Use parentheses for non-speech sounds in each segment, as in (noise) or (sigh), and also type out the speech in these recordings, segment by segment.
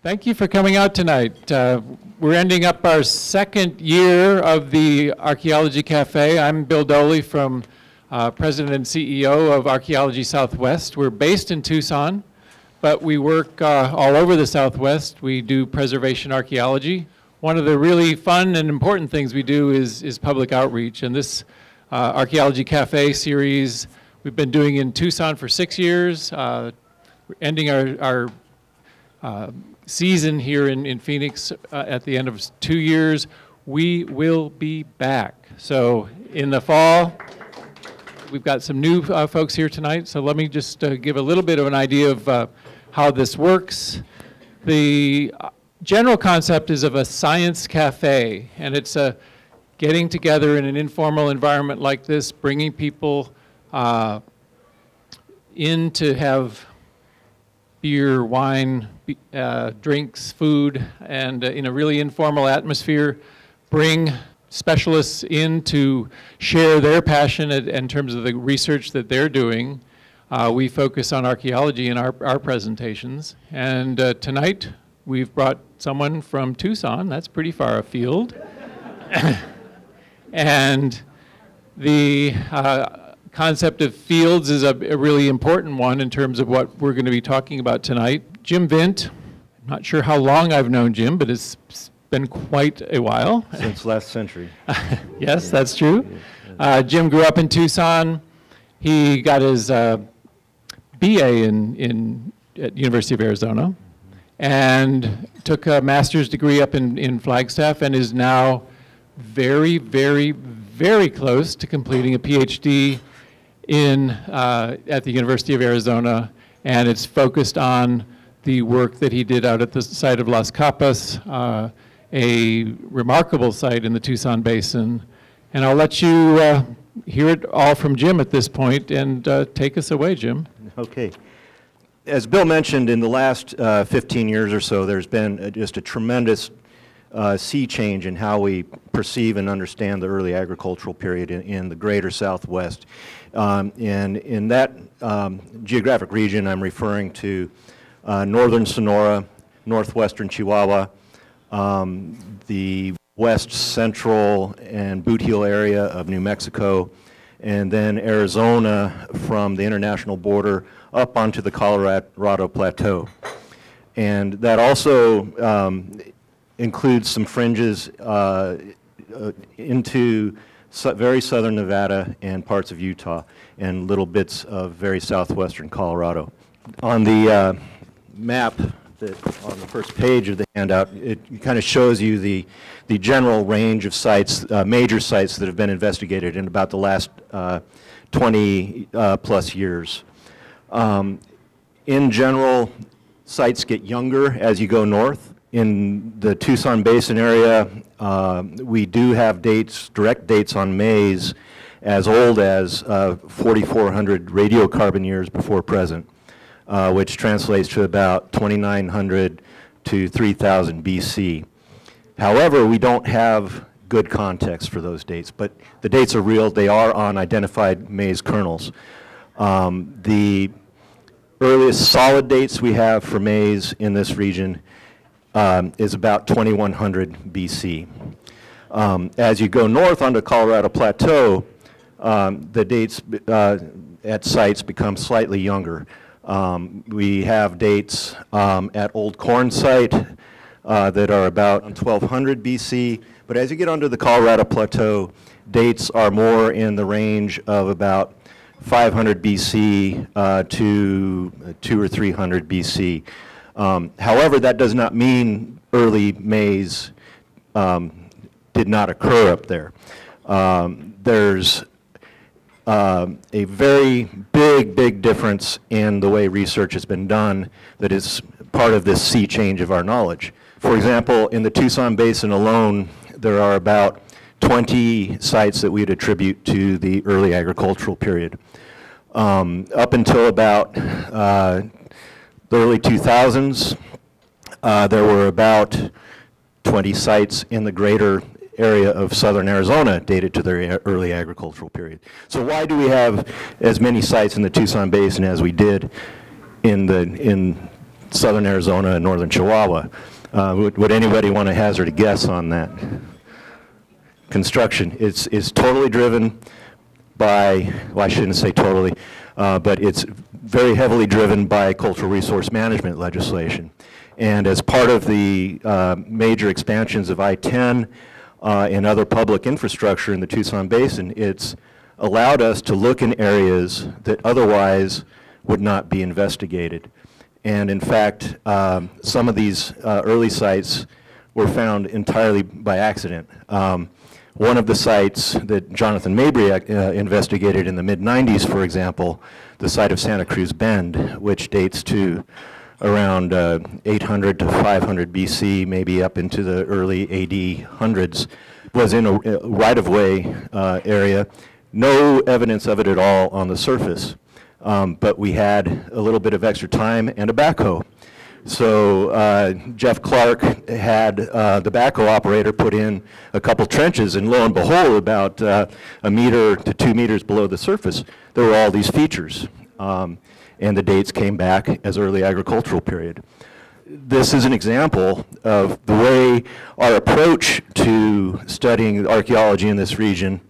Thank you for coming out tonight. Uh, we're ending up our second year of the Archaeology Cafe. I'm Bill Doelle from uh, President and CEO of Archaeology Southwest. We're based in Tucson, but we work uh, all over the Southwest. We do preservation archaeology. One of the really fun and important things we do is, is public outreach. And this uh, Archaeology Cafe series we've been doing in Tucson for six years. Uh, ending our, our uh, season here in, in Phoenix uh, at the end of two years. We will be back. So in the fall, we've got some new uh, folks here tonight. So let me just uh, give a little bit of an idea of uh, how this works. The uh, general concept is of a science cafe, and it's a getting together in an informal environment like this, bringing people uh, in to have beer, wine, uh, drinks, food, and uh, in a really informal atmosphere, bring specialists in to share their passion in terms of the research that they're doing. Uh, we focus on archaeology in our, our presentations. And uh, tonight, we've brought someone from Tucson. That's pretty far afield. (coughs) and the uh, concept of fields is a, a, really important one in terms of what we're going to be talking about tonight. Jim Vint, I'm not sure how long I've known Jim, but it's been quite a while. Since last century. (laughs) yes, that's true. Uh, Jim grew up in Tucson. He got his uh, BA in, in at University of Arizona and took a master's degree up in, in Flagstaff and is now very, very, very close to completing a PhD in, uh, at the University of Arizona, and it's focused on the work that he did out at the site of Las Capas, uh, a remarkable site in the Tucson Basin. And I'll let you uh, hear it all from Jim at this point, and uh, take us away, Jim. Okay. As Bill mentioned, in the last uh, 15 years or so, there's been just a tremendous uh, sea change in how we perceive and understand the early agricultural period in, in the greater Southwest. Um, and in that um, geographic region, I'm referring to uh, northern Sonora, northwestern Chihuahua, um, the west central and Boot Heel area of New Mexico, and then Arizona from the international border up onto the Colorado Plateau. And that also um, includes some fringes uh, uh, into very southern Nevada and parts of Utah and little bits of very southwestern Colorado. On the uh, map that on the first page of the handout, it kind of shows you the, the general range of sites, uh, major sites that have been investigated in about the last uh, 20 uh, plus years. Um, in general, sites get younger as you go north. In the Tucson Basin area, uh, we do have dates, direct dates on maize as old as uh, 4,400 radiocarbon years before present, uh, which translates to about 2,900 to 3,000 BC. However, we don't have good context for those dates, but the dates are real. They are on identified maize kernels. Um, the earliest solid dates we have for maize in this region um, is about 2100 BC. Um, as you go north onto Colorado Plateau, um, the dates uh, at sites become slightly younger. Um, we have dates um, at Old Corn site uh, that are about 1200 BC, but as you get onto the Colorado Plateau, dates are more in the range of about 500 BC uh, to two or 300 BC. Um, however, that does not mean early maize um, did not occur up there. Um, there's uh, a very big, big difference in the way research has been done that is part of this sea change of our knowledge. For example, in the Tucson Basin alone, there are about 20 sites that we'd attribute to the early agricultural period. Um, up until about uh, the early 2000s, uh, there were about 20 sites in the greater area of southern Arizona dated to the early agricultural period. So why do we have as many sites in the Tucson Basin as we did in the, in southern Arizona and northern Chihuahua. Uh, would, would anybody want to hazard a guess on that? Construction. It's, it's totally driven by, well, I shouldn't say totally, uh, but it's very heavily driven by cultural resource management legislation. And as part of the uh, major expansions of I-10 uh, and other public infrastructure in the Tucson Basin, it's allowed us to look in areas that otherwise would not be investigated. And in fact, um, some of these uh, early sites were found entirely by accident. Um, one of the sites that Jonathan Mabry uh, investigated in the mid-90s, for example, the site of Santa Cruz Bend, which dates to around uh, 800 to 500 BC, maybe up into the early AD hundreds, was in a right-of-way uh, area. No evidence of it at all on the surface. Um, but we had a little bit of extra time and a backhoe. So uh, Jeff Clark had uh, the backhoe operator put in a couple trenches, and lo and behold, about uh, a meter to two meters below the surface, there were all these features. Um, and the dates came back as early agricultural period. This is an example of the way our approach to studying archaeology in this region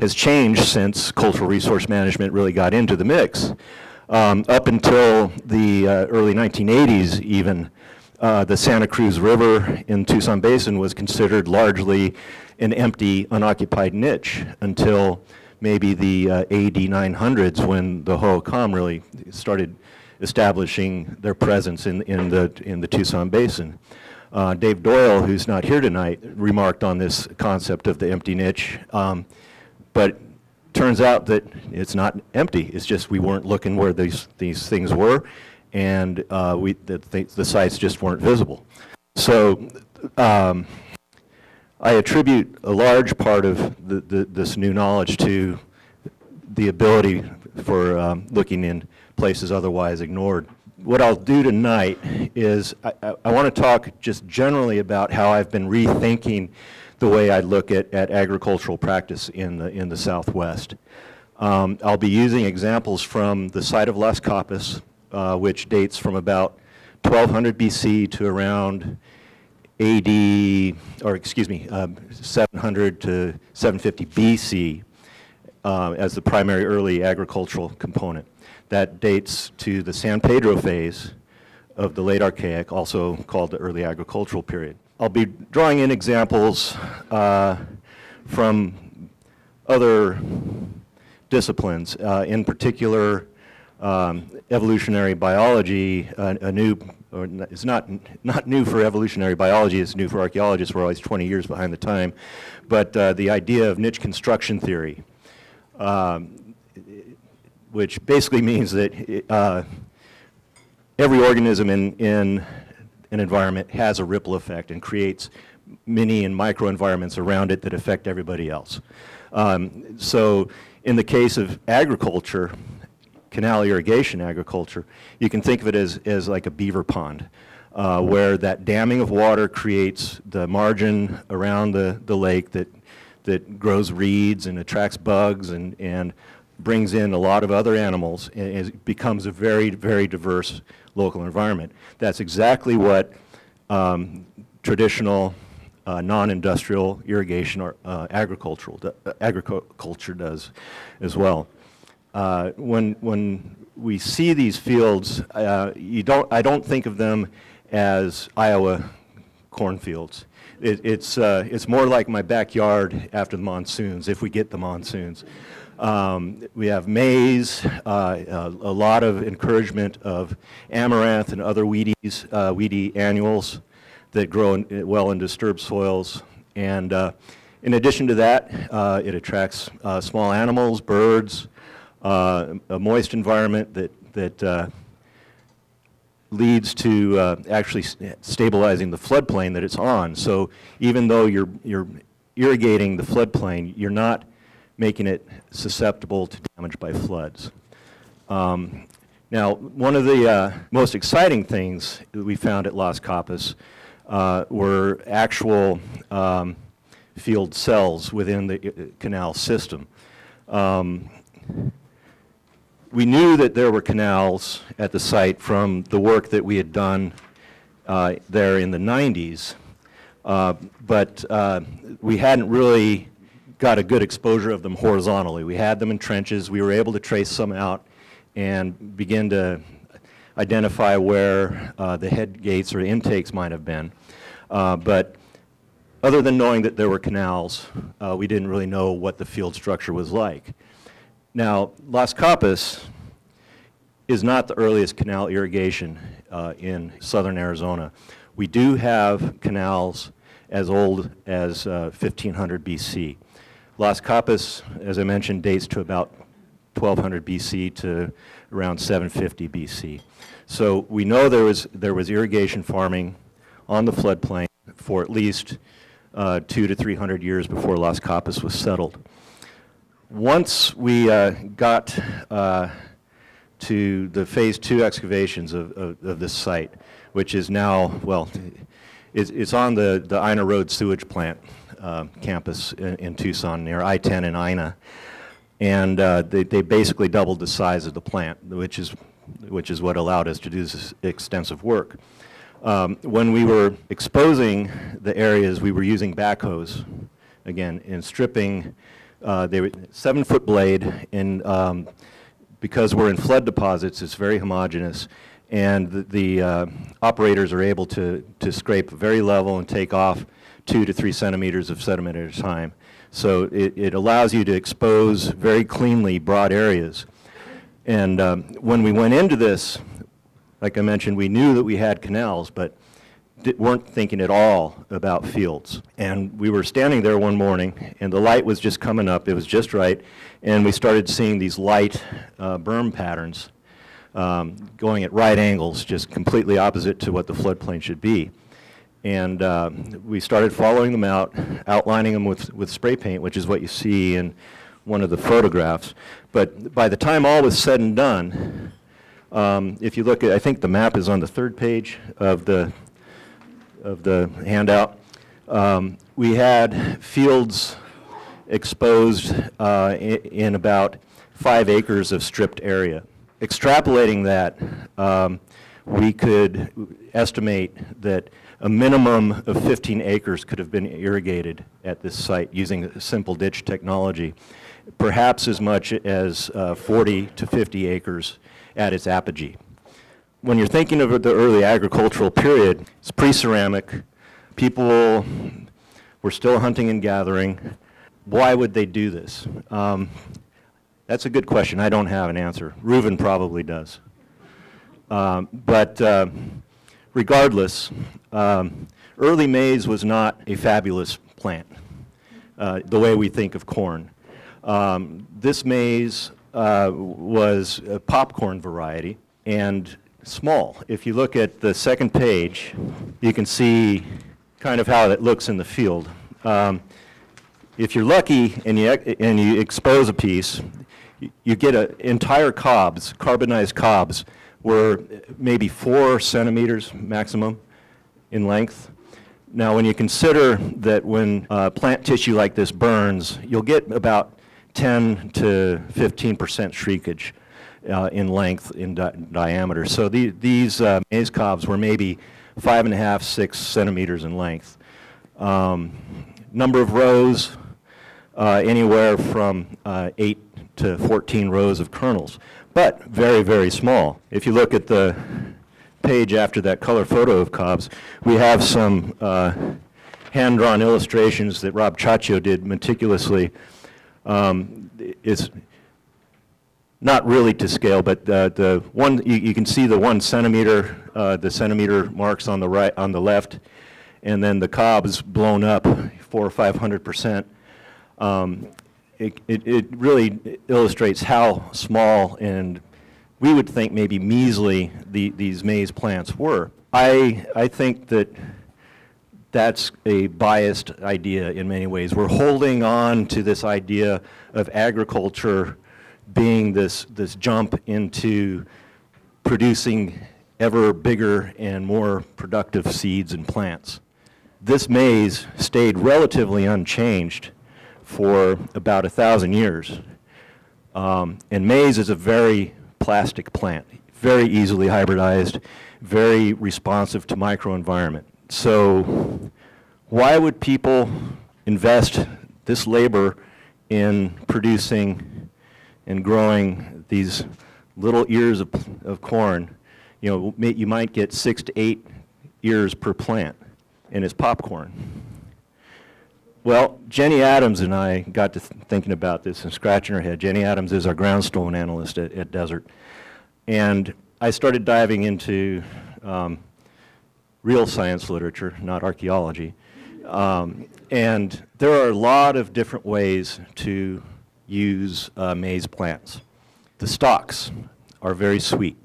has changed since cultural resource management really got into the mix. Um, up until the uh, early 1980s even, uh, the Santa Cruz River in Tucson Basin was considered largely an empty, unoccupied niche until maybe the uh, AD 900s when the Hohokam really started establishing their presence in, in, the, in the Tucson Basin. Uh, Dave Doyle, who's not here tonight, remarked on this concept of the empty niche. Um, but turns out that it's not empty. It's just we weren't looking where these, these things were, and uh, we, the, the, sites just weren't visible. So um, I attribute a large part of the, the, this new knowledge to the ability for um, looking in places otherwise ignored. What I'll do tonight is I, I, I want to talk just generally about how I've been rethinking the way I look at, at agricultural practice in the, in the Southwest. Um, I'll be using examples from the site of Las Capas, uh, which dates from about 1200 BC to around AD, or excuse me, um, 700 to 750 BC uh, as the primary early agricultural component. That dates to the San Pedro phase of the late Archaic, also called the early agricultural period. I'll be drawing in examples uh, from other disciplines, uh, in particular um, evolutionary biology, uh, a new, or it's not, not new for evolutionary biology, it's new for archaeologists, we're always 20 years behind the time, but uh, the idea of niche construction theory, um, which basically means that uh, every organism in, in an environment has a ripple effect and creates mini and micro environments around it that affect everybody else. Um, so in the case of agriculture, canal irrigation agriculture, you can think of it as, as like a beaver pond. Uh, where that damming of water creates the margin around the, the lake that, that grows reeds and attracts bugs and, and brings in a lot of other animals and it becomes a very, very diverse local environment. That's exactly what um, traditional uh, non-industrial irrigation or uh, agricultural uh, agriculture does as well. Uh, when when we see these fields, uh, you don't I don't think of them as Iowa cornfields. It, it's uh, it's more like my backyard after the monsoons, if we get the monsoons. Um, we have maize, uh, a, a, lot of encouragement of amaranth and other weedies, uh, weedy annuals that grow in, well in disturbed soils. And uh, in addition to that, uh, it attracts uh, small animals, birds, uh, a moist environment that, that leads to actually stabilizing the floodplain that it's on. So even though you're, you're irrigating the floodplain, you're not making it susceptible to damage by floods. Um, now, one of the uh, most exciting things that we found at Las Capas uh, were actual um, field cells within the uh, canal system. Um, we knew that there were canals at the site from the work that we had done uh, there in the 90s, uh, but uh, we hadn't really got a good exposure of them horizontally. We had them in trenches. We were able to trace some out and begin to identify where uh, the head gates or intakes might have been. Uh, but other than knowing that there were canals, uh, we didn't really know what the field structure was like. Now, Las Capas is not the earliest canal irrigation uh, in southern Arizona. We do have canals as old as uh, 1500 BC. Las Capas, as I mentioned, dates to about 1200 BC to around 750 BC. So we know there was, there was irrigation farming on the floodplain for at least uh, two to 300 years before Las Capas was settled. Once we uh, got uh, to the phase two excavations of, of, of, this site, which is now, well, it's, it's on the, the Ina Road sewage plant uh, campus in, in, Tucson near I-10 and Ina. And uh, they, they basically doubled the size of the plant, which is, which is what allowed us to do this extensive work. Um, when we were exposing the areas, we were using backhoes, again, in stripping. Uh, they were seven-foot blade, and um, because we're in flood deposits, it's very homogeneous, and the, the uh, operators are able to, to scrape very level and take off two to three centimeters of sediment at a time. So it, it allows you to expose very cleanly broad areas. And um, when we went into this, like I mentioned, we knew that we had canals, but weren't thinking at all about fields. And we were standing there one morning, and the light was just coming up. It was just right. And we started seeing these light uh, berm patterns um, going at right angles, just completely opposite to what the floodplain should be. And uh, we started following them out, outlining them with, with spray paint, which is what you see in one of the photographs. But by the time all was said and done, um, if you look at, I think the map is on the third page of the, of the handout. Um, we had fields exposed uh, in, about five acres of stripped area. Extrapolating that, um, we could estimate that a minimum of 15 acres could have been irrigated at this site using simple ditch technology, perhaps as much as uh, 40 to 50 acres at its apogee. When you're thinking of the early agricultural period, it's pre-ceramic. People were still hunting and gathering. Why would they do this? Um, that's a good question. I don't have an answer. Reuven probably does. Um, but uh, regardless, um, early maize was not a fabulous plant, uh, the way we think of corn. Um, this maize uh, was a popcorn variety and small. If you look at the second page, you can see kind of how it looks in the field. Um, if you're lucky and you, and you expose a piece, you get a, entire cobs, carbonized cobs, were maybe four centimeters maximum in length. Now, when you consider that when uh, plant tissue like this burns, you'll get about 10 to 15 percent shrinkage uh, in length, in di diameter. So the, these uh, maize cobs were maybe five and a half, six centimeters in length. Um, number of rows, uh, anywhere from uh, 8 to 14 rows of kernels, but very, very small. If you look at the page after that color photo of cobs, we have some uh, hand-drawn illustrations that Rob Ciaccio did meticulously um, is not really to scale, but uh, the one you, you, can see the one centimeter, uh, the centimeter marks on the right, on the left, and then the cobs blown up four or five hundred percent. Um, it, it, it really illustrates how small and we would think maybe measly the, these maize plants were. I, I think that that's a biased idea in many ways. We're holding on to this idea of agriculture being this, this jump into producing ever bigger and more productive seeds and plants. This maize stayed relatively unchanged for about a thousand years. Um, and maize is a very plastic plant, very easily hybridized, very responsive to microenvironment. So why would people invest this labor in producing and growing these little ears of, of corn? You know, you might get six to eight ears per plant, and it's popcorn. Well, Jenny Adams and I got to th thinking about this and scratching her head. Jenny Adams is our groundstone analyst at, at Desert. And I started diving into um, real science literature, not archaeology. Um, and there are a lot of different ways to use uh, maize plants. The stalks are very sweet,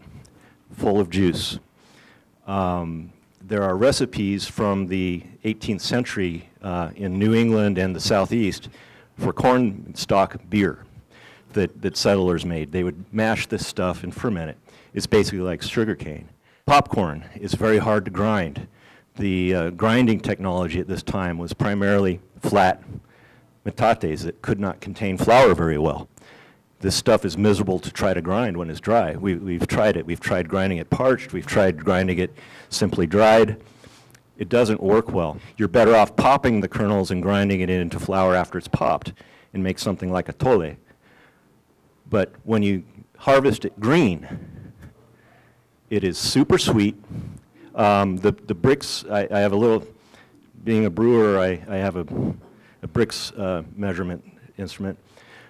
full of juice. Um, there are recipes from the 18th century uh, in New England and the Southeast for corn stalk beer that, that settlers made. They would mash this stuff and ferment it. It's basically like sugar cane. Popcorn is very hard to grind. The uh, grinding technology at this time was primarily flat metates that could not contain flour very well. This stuff is miserable to try to grind when it's dry. We, we've tried it. We've tried grinding it parched. We've tried grinding it simply dried. It doesn't work well. You're better off popping the kernels and grinding it into flour after it's popped and make something like atole. But when you harvest it green, it is super sweet. Um, the, the Brix, I, I, have a little, being a brewer, I, I have a, Brix uh, measurement instrument.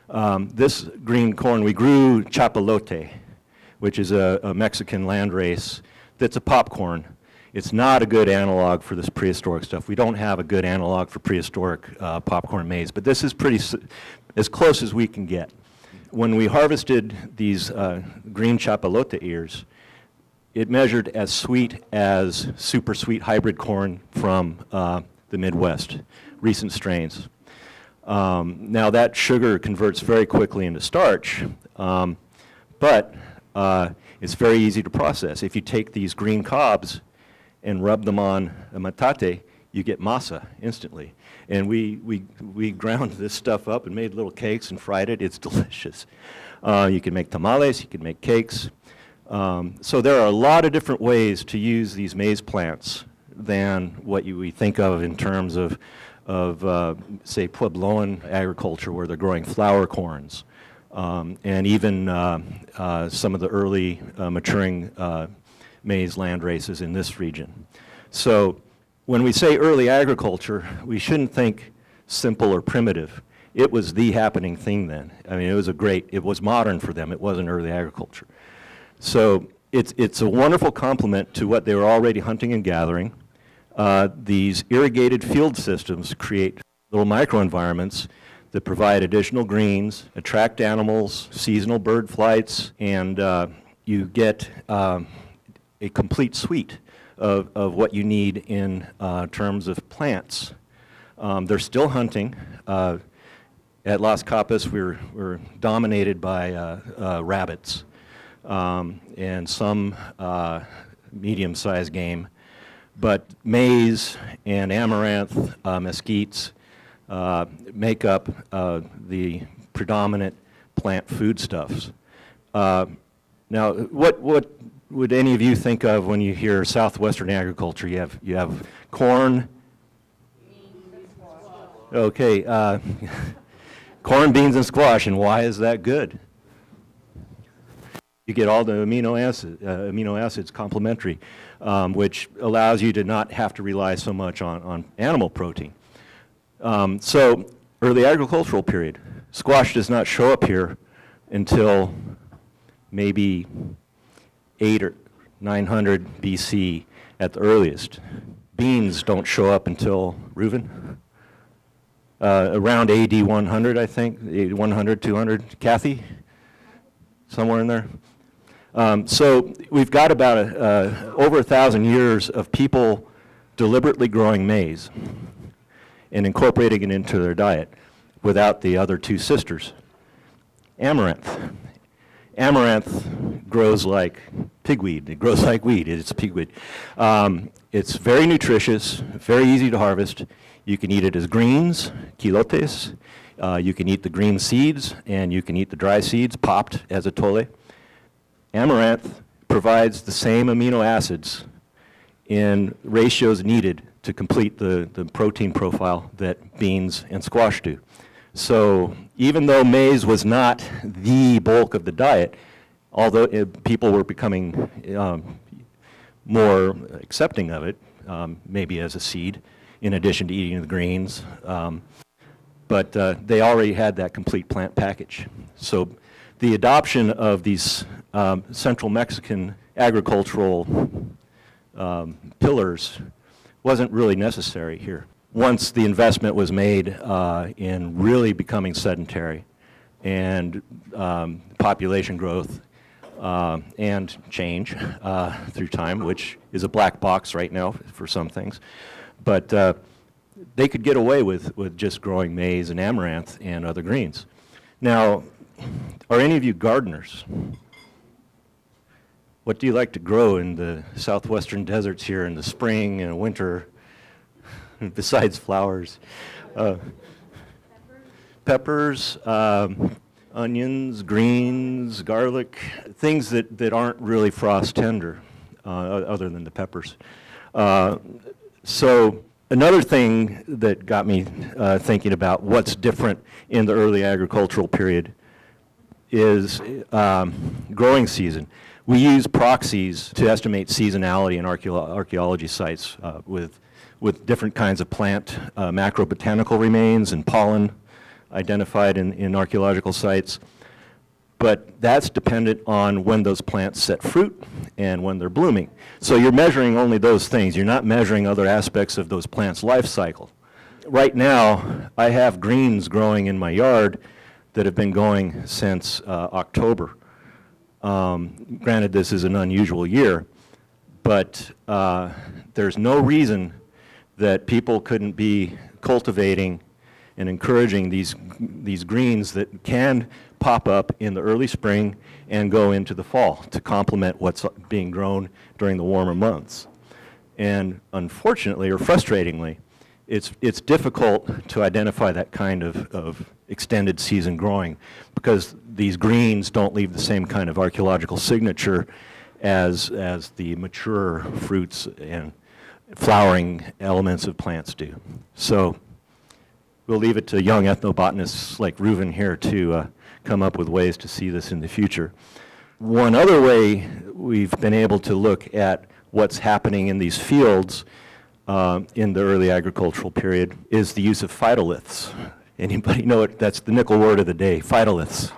Um, this green corn, we grew chapalote, which is a, a Mexican landrace that's a popcorn. It's not a good analog for this prehistoric stuff. We don't have a good analog for prehistoric uh, popcorn maize, but this is pretty as close as we can get. When we harvested these uh, green chapalote ears, it measured as sweet as super sweet hybrid corn from uh, the Midwest, recent strains. Um, now that sugar converts very quickly into starch, um, but uh, it's very easy to process. If you take these green cobs and rub them on a metate, you get masa instantly. And we, we, we (laughs) ground this stuff up and made little cakes and fried it. It's (laughs) delicious. Uh, you can make tamales, you can make cakes. Um, so there are a lot of different ways to use these maize plants than what you, we think of in terms of, of uh, say, Puebloan agriculture where they're growing flour corns. Um, and even uh, uh, some of the early uh, maturing uh, maize land races in this region. So when we say early agriculture, we shouldn't think simple or primitive. It was the happening thing then. I mean, it was a great, it was modern for them. It wasn't early agriculture. So it's, it's a wonderful complement to what they were already hunting and gathering. Uh, these irrigated field systems create little microenvironments that provide additional greens, attract animals, seasonal bird flights, and uh, you get um, a complete suite of, of what you need in uh, terms of plants. Um, they're still hunting. Uh, at Las Capas, we're, we're dominated by uh, uh, rabbits um, and some medium-sized game. But maize and amaranth, uh, mesquites, uh, make up uh, the predominant plant foodstuffs. Uh, now, what, what would any of you think of when you hear southwestern agriculture? You have, you have corn. Okay, uh, (laughs) corn, beans, and squash, and why is that good? you get all the amino, acid, uh, amino acids complementary, um, which allows you to not have to rely so much on, on animal protein. Um, so early agricultural period, squash does not show up here until maybe 8 or 900 BC at the earliest. Beans don't show up until Reuven? Uh, around AD 100, I think, 100, 200. Kathy? Somewhere in there? Um, so we've got about a, uh, over a thousand years of people deliberately growing maize and incorporating it into their diet without the other two sisters. Amaranth. Amaranth grows like pigweed. It grows like weed. It's pigweed. Um, it's very nutritious, very easy to harvest. You can eat it as greens, quelites. Uh, you can eat the green seeds, and you can eat the dry seeds popped as atole. Amaranth provides the same amino acids in ratios needed to complete the, the protein profile that beans and squash do. So even though maize was not the bulk of the diet, although it, people were becoming um, more accepting of it, um, maybe as a seed, in addition to eating the greens. Um, but uh, they already had that complete plant package. So the adoption of these um, Central Mexican agricultural um, pillars wasn't really necessary here. Once the investment was made uh, in really becoming sedentary and um, population growth uh, and change uh, through time, which is a black box right now for some things, but uh, they could get away with, with just growing maize and amaranth and other greens. Now, are any of you gardeners? What do you like to grow in the southwestern deserts here in the spring and winter, (laughs) besides flowers? Uh, peppers, um, onions, greens, garlic, things that, that aren't really frost tender, uh, other than the peppers. Uh, so another thing that got me uh, thinking about what's different in the early agricultural period is um, growing season. We use proxies to estimate seasonality in archaeology sites uh, with, with different kinds of plant uh, macrobotanical remains and pollen identified in, in archaeological sites. But that's dependent on when those plants set fruit and when they're blooming. So you're measuring only those things. You're not measuring other aspects of those plants' life cycle. Right now, I have greens growing in my yard that have been going since uh, October. Um, granted, this is an unusual year, but uh, there's no reason that people couldn't be cultivating and encouraging these, these greens that can pop up in the early spring and go into the fall to complement what's being grown during the warmer months. And unfortunately, or frustratingly, it's, it's difficult to identify that kind of, of extended season growing because these greens don't leave the same kind of archaeological signature as, as the mature fruits and flowering elements of plants do. So we'll leave it to young ethnobotanists like Reuven here to uh, come up with ways to see this in the future. One other way we've been able to look at what's happening in these fields uh, in the early agricultural period is the use of phytoliths. Anybody know it? That's the nickel word of the day, phytoliths.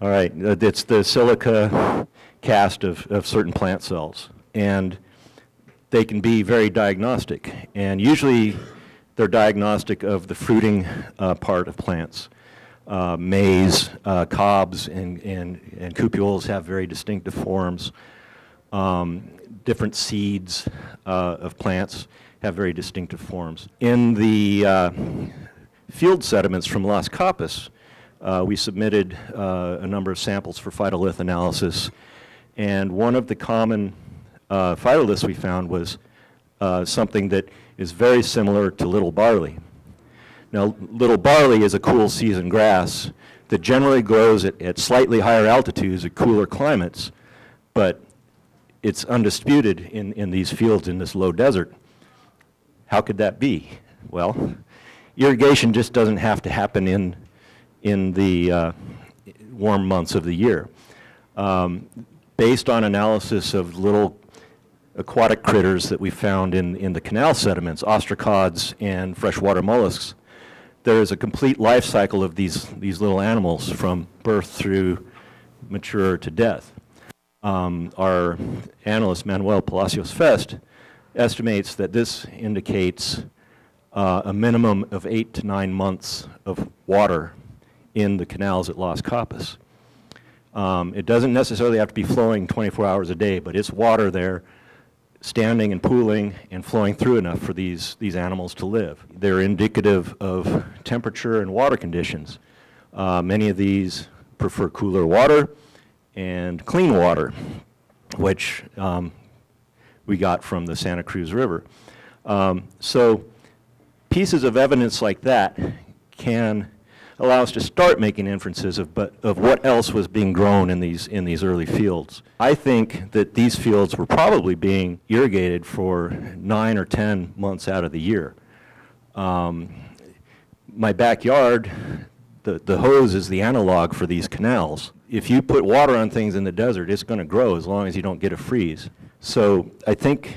All right, uh, it's the silica cast of, of certain plant cells. And they can be very diagnostic. And usually they're diagnostic of the fruiting uh, part of plants. Uh, maize, uh, cobs, and, and, and cupules have very distinctive forms. Um, different seeds uh, of plants have very distinctive forms. In the uh, field sediments from Las Capas, uh, we submitted uh, a number of samples for phytolith analysis, and one of the common uh, phytoliths we found was something that is very similar to little barley. Now, little barley is a cool season grass that generally grows at, at slightly higher altitudes at cooler climates, but it's undisputed in, in these fields in this low desert. How could that be? Well, irrigation just doesn't have to happen in, in the uh, warm months of the year. Um, based on analysis of little aquatic critters that we found in, in the canal sediments, ostracods and freshwater mollusks, there is a complete life cycle of these, these little animals from birth through mature to death um, our analyst Manuel Palacios Fest estimates that this indicates uh, a minimum of eight to nine months of water in the canals at Las Capas. Um, it doesn't necessarily have to be flowing 24 hours a day, but it's water there standing and pooling and flowing through enough for these, these animals to live. They're indicative of temperature and water conditions. Uh, many of these prefer cooler water and clean water, which um, we got from the Santa Cruz River. Um, so pieces of evidence like that can allow us to start making inferences of, but, of what else was being grown in these, in these early fields. I think that these fields were probably being irrigated for nine or 10 months out of the year. Um, my backyard, the, the hose is the analog for these canals. If you put water on things in the desert, it's going to grow as long as you don't get a freeze. So I think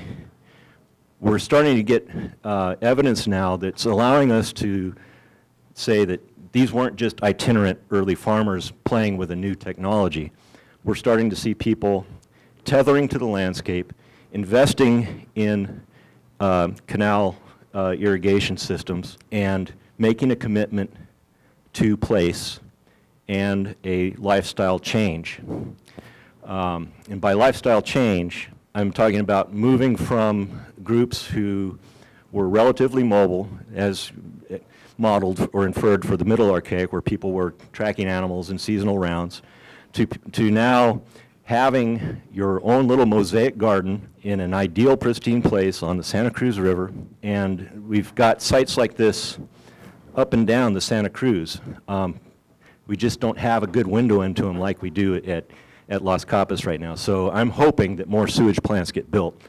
we're starting to get uh, evidence now that's allowing us to say that these weren't just itinerant early farmers playing with a new technology. We're starting to see people tethering to the landscape, investing in uh, canal uh, irrigation systems, and making a commitment to place and a lifestyle change. Um, and by lifestyle change, I'm talking about moving from groups who were relatively mobile, as modeled or inferred for the Middle Archaic, where people were tracking animals in seasonal rounds, to, to now having your own little mosaic garden in an ideal pristine place on the Santa Cruz River. And we've got sites like this up and down the Santa Cruz. Um, we just don't have a good window into them like we do at, at Las Capas right now. So I'm hoping that more sewage plants get built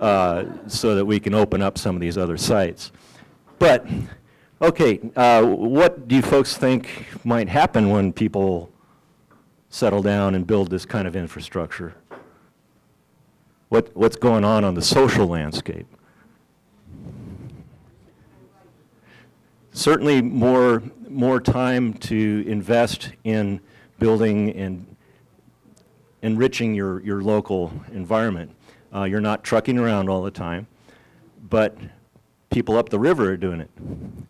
uh, so that we can open up some of these other sites. But, okay, uh, what do you folks think might happen when people settle down and build this kind of infrastructure? What, what's going on on the social landscape? Certainly more, more time to invest in building and enriching your, your local environment. Uh, you're not trucking around all the time, but people up the river are doing it.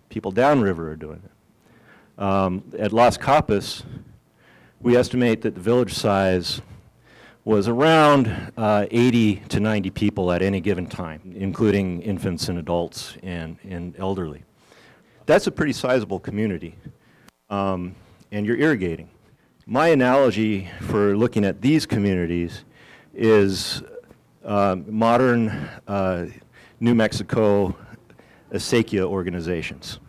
People downriver are doing it. Um, at Las Capas, we estimate that the village size was around uh, 80 to 90 people at any given time, including infants and adults and, and elderly that's a pretty sizable community. Um, and you're irrigating. My analogy for looking at these communities is uh, modern uh, New Mexico acequia organizations.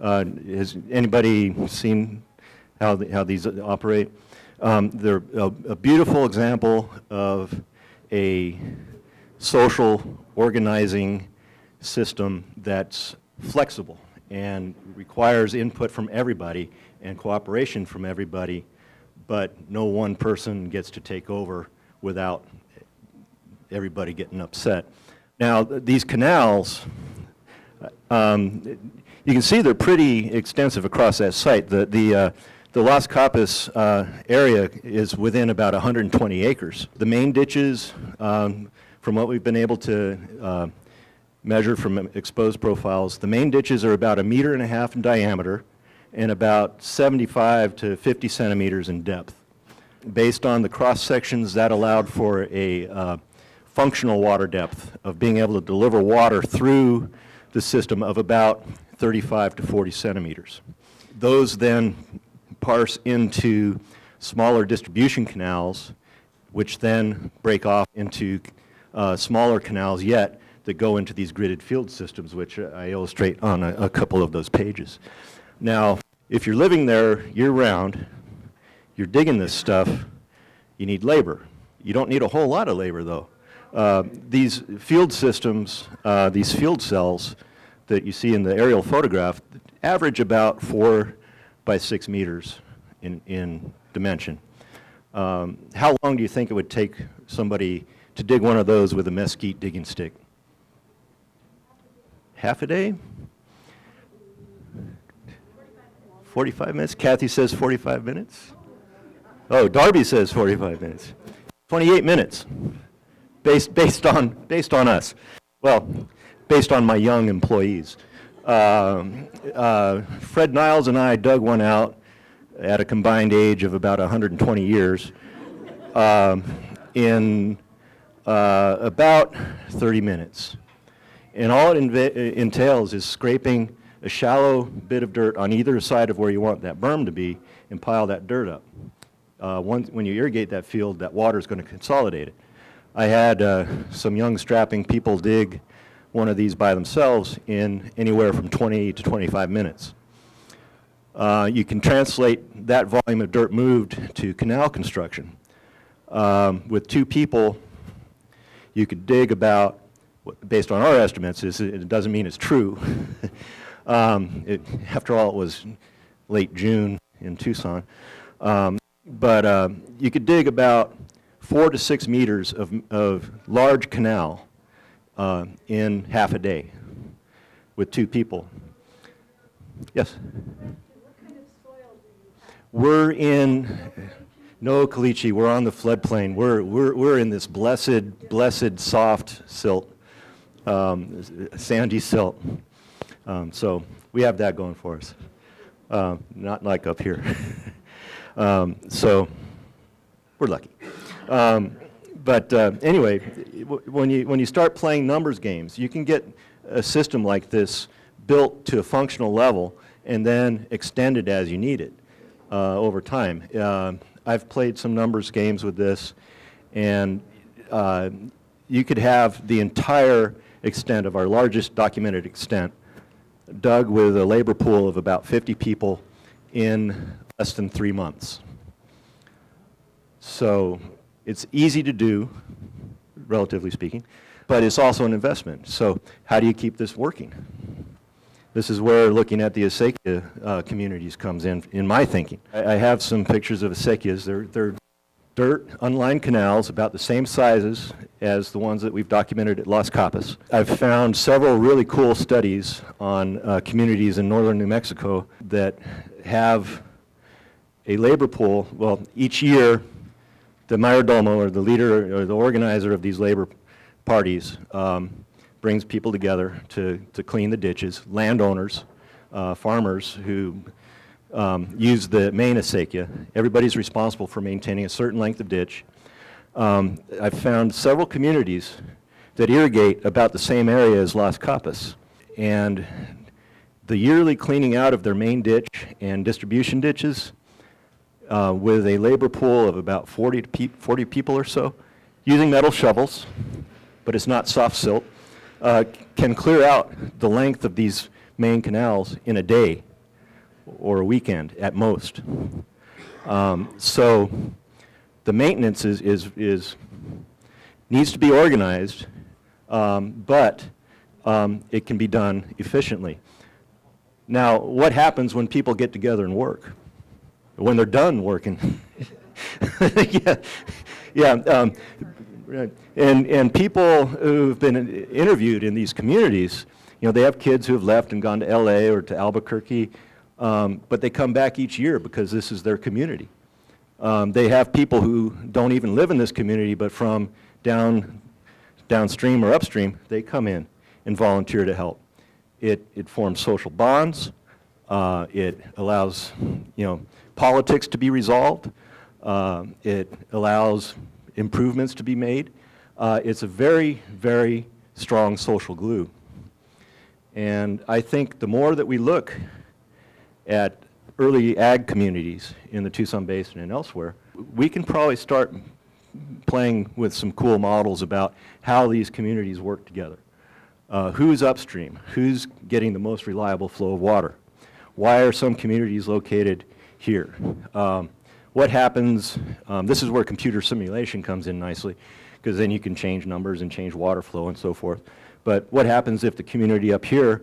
Uh, has anybody seen how, the, how these operate? Um, they're a, a beautiful example of a social organizing system that's flexible and requires input from everybody and cooperation from everybody, but no one person gets to take over without everybody getting upset. Now, these canals, um, you can see they're pretty extensive across that site. The, the, uh, the Las Capas uh, area is within about 120 acres. The main ditches, um, from what we've been able to uh, measured from exposed profiles. The main ditches are about a meter and a half in diameter and about 75 to 50 centimeters in depth. Based on the cross sections, that allowed for a uh, functional water depth of being able to deliver water through the system of about 35 to 40 centimeters. Those then parse into smaller distribution canals, which then break off into uh, smaller canals yet that go into these gridded field systems, which I illustrate on a, a couple of those pages. Now, if you're living there year-round, you're digging this stuff, you need labor. You don't need a whole lot of labor, though. Uh, these field systems, uh, these field cells that you see in the aerial photograph, average about four by six meters in, in dimension. Um, how long do you think it would take somebody to dig one of those with a mesquite digging stick? Half a day? 45 minutes. Kathy says 45 minutes. Oh, Darby says 45 minutes. 28 minutes, based, based, on, based on us. Well, based on my young employees. Uh, uh, Fred Nials and I dug one out at a combined age of about 120 years um, in uh, about 30 minutes. And all it entails is scraping a shallow bit of dirt on either side of where you want that berm to be and pile that dirt up. Uh, once, when you irrigate that field, that water is going to consolidate it. I had uh, some young strapping people dig one of these by themselves in anywhere from 20 to 25 minutes. Uh, You can translate that volume of dirt moved to canal construction. Um, With two people, you could dig about, based on our estimates, is- it doesn't mean it's true. (laughs) Um, it- After all, it was late June in Tucson. Um, But uh, you could dig about four to six meters of of large canal uh, in half a day with two people. Yes? We're in, no caliche, we're on the floodplain. We're, we're, we're in this blessed, blessed soft silt, um, sandy silt. Um, so we have that going for us. Uh, not like up here. (laughs) um, so we're lucky. Um, but uh, anyway, when you, when you start playing numbers games, you can get a system like this built to a functional level and then extended as you need it uh, over time. Uh, I've played some numbers games with this, and uh, you could have the entire extent of our largest documented extent dug with a labor pool of about 50 people in less than three months. So it's easy to do, relatively speaking, but it's also an investment. So how do you keep this working? This is where looking at the acequia uh, communities comes in, in my thinking. I, I have some pictures of acequias. They're, they're dirt, unlined canals, about the same sizes as the ones that we've documented at Las Capas. I've found several really cool studies on uh, communities in northern New Mexico that have a labor pool. Well, each year, the mayordomo, or the leader, or the organizer of these labor parties, um, brings people together to, to clean the ditches, landowners, uh, farmers who um, use the main acequia. Everybody's responsible for maintaining a certain length of ditch. Um, I've found several communities that irrigate about the same area as Las Capas. And the yearly cleaning out of their main ditch and distribution ditches uh, with a labor pool of about 40, to pe 40 people or so, using metal shovels, but it's not soft silt, uh, can clear out the length of these main canals in a day or a weekend at most. Um, so the maintenance is, is, is needs to be organized, um, but um, it can be done efficiently. Now, what happens when people get together and work? When they're done working? (laughs) yeah, yeah. Um. And, and people who've been interviewed in these communities, you know, they have kids who have left and gone to LA or to Albuquerque, um, but they come back each year because this is their community. Um, they have people who don't even live in this community, but from down, downstream or upstream, they come in and volunteer to help. It, it forms social bonds. Uh, it allows, you know, politics to be resolved. Uh, it allows improvements to be made. Uh, it's a very, very strong social glue. And I think the more that we look at early ag communities in the Tucson Basin and elsewhere, we can probably start playing with some cool models about how these communities work together. Uh, who's upstream? Who's getting the most reliable flow of water? Why are some communities located here? Um, what happens, um, this is where computer simulation comes in nicely, because then you can change numbers and change water flow and so forth. But what happens if the community up here